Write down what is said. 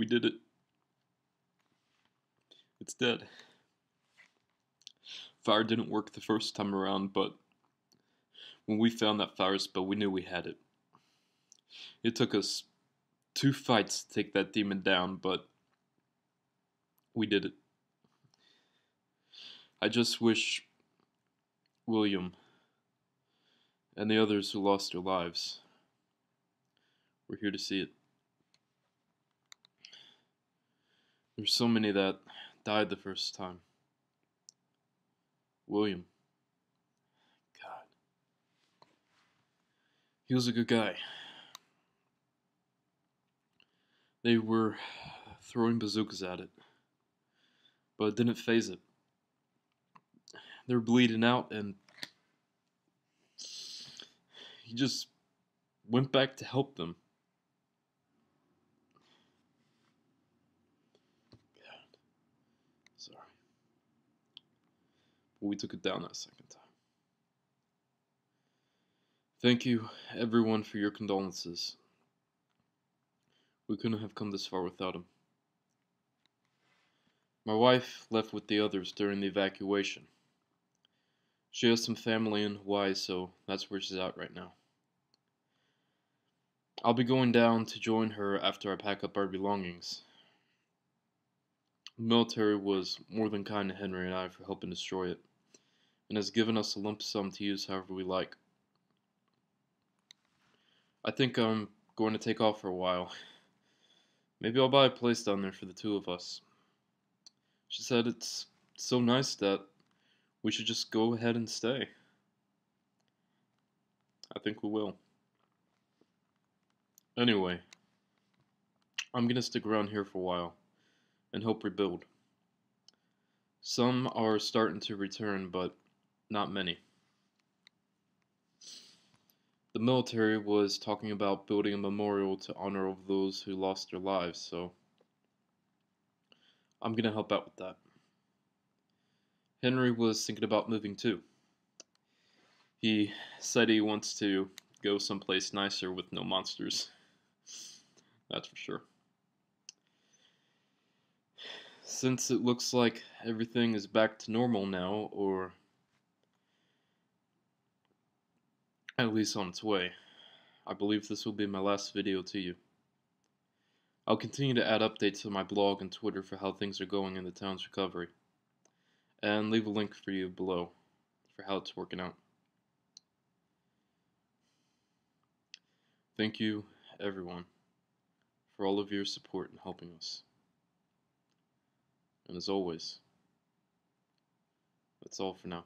We did it. It's dead. Fire didn't work the first time around, but when we found that fire spell, we knew we had it. It took us two fights to take that demon down, but we did it. I just wish William and the others who lost their lives were here to see it. There's so many that died the first time. William. God. He was a good guy. They were throwing bazookas at it, but it didn't faze it. They were bleeding out, and he just went back to help them. Sorry. But we took it down that second time. Thank you, everyone, for your condolences. We couldn't have come this far without him. My wife left with the others during the evacuation. She has some family in Hawaii, so that's where she's at right now. I'll be going down to join her after I pack up our belongings. The military was more than kind to Henry and I for helping destroy it, and has given us a lump sum to use however we like. I think I'm going to take off for a while. Maybe I'll buy a place down there for the two of us. She said it's so nice that we should just go ahead and stay. I think we will. Anyway, I'm gonna stick around here for a while and help rebuild. Some are starting to return, but not many. The military was talking about building a memorial to honor of those who lost their lives, so I'm gonna help out with that. Henry was thinking about moving too. He said he wants to go someplace nicer with no monsters. That's for sure. Since it looks like everything is back to normal now, or at least on its way, I believe this will be my last video to you. I'll continue to add updates on my blog and Twitter for how things are going in the town's recovery and leave a link for you below for how it's working out. Thank you, everyone, for all of your support in helping us. And as always, that's all for now.